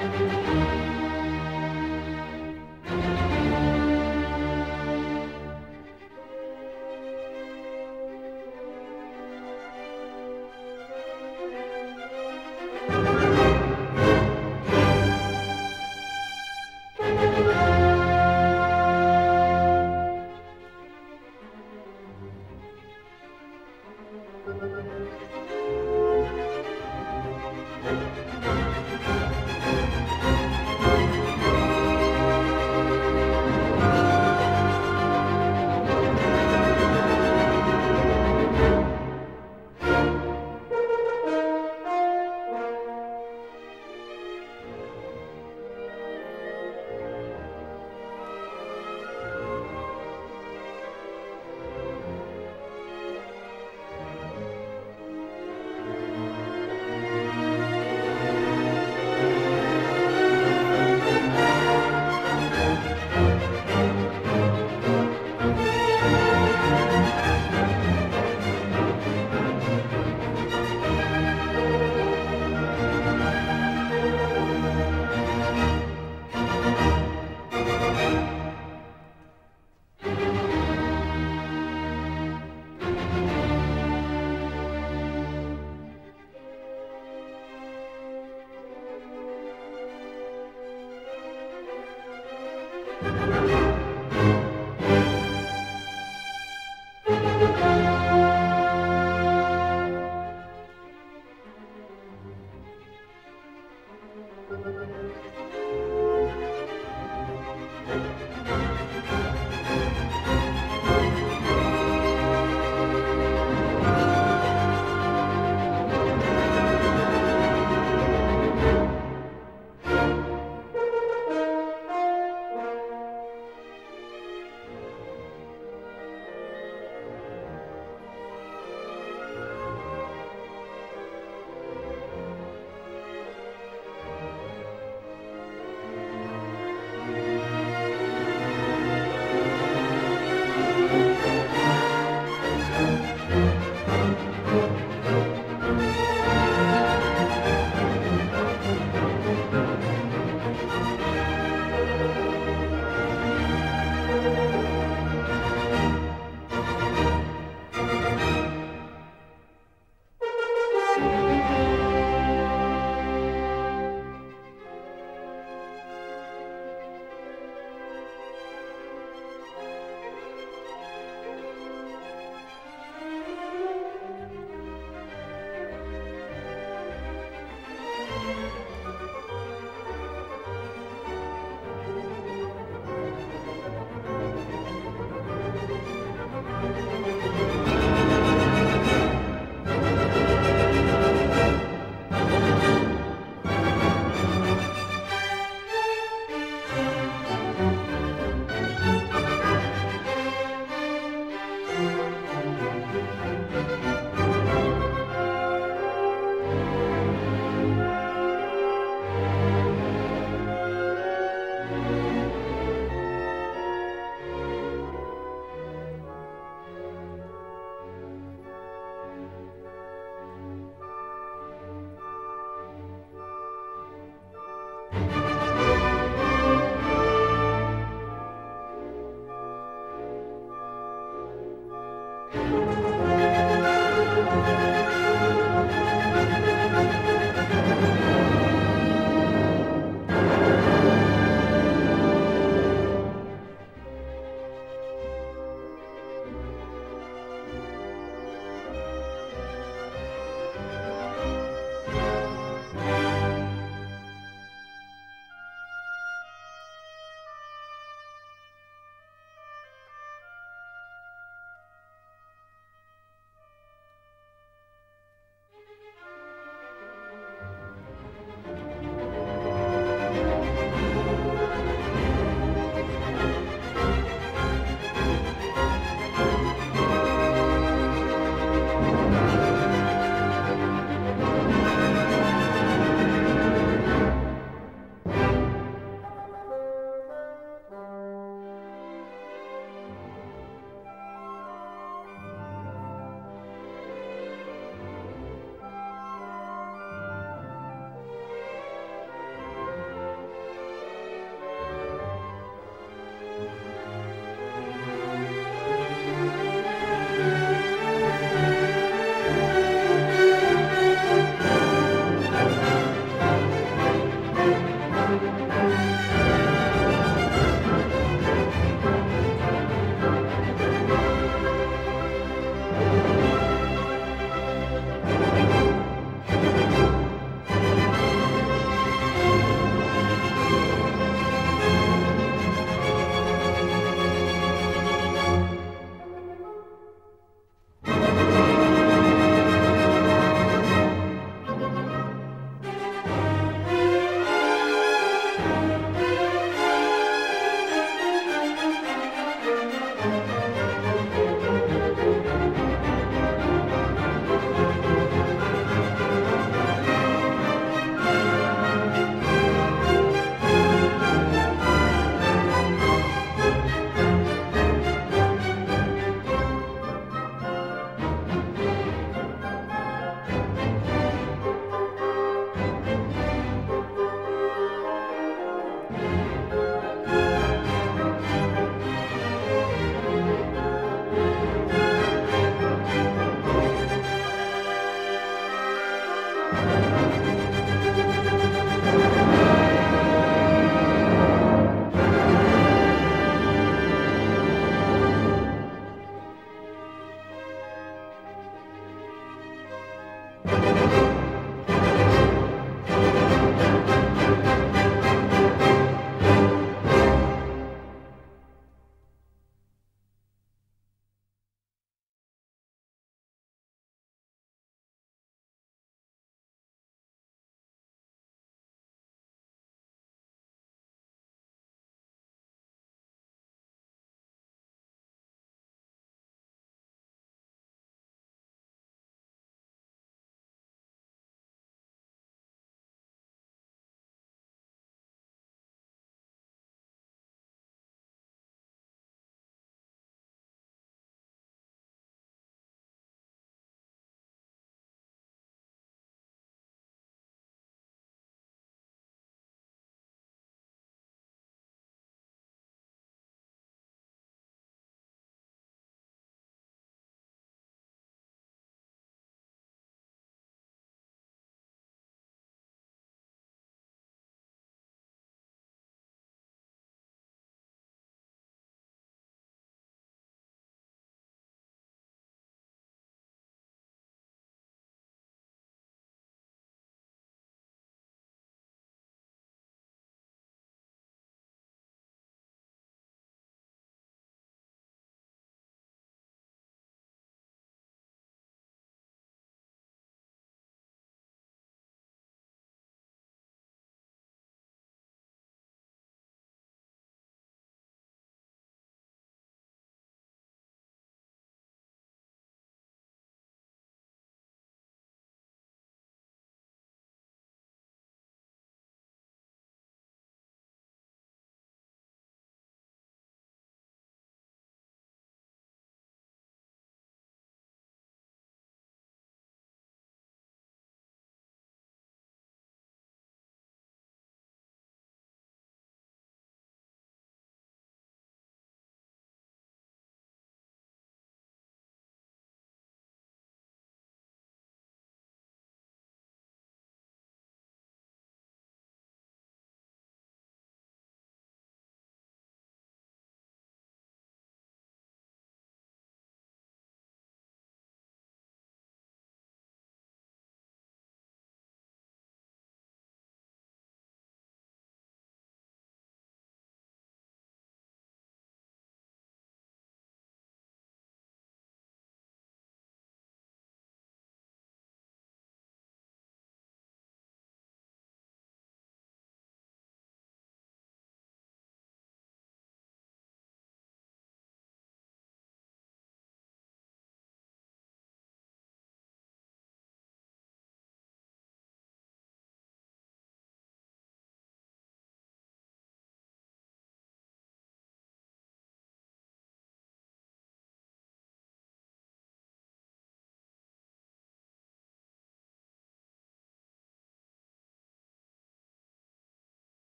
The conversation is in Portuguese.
Música